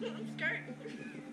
skirt.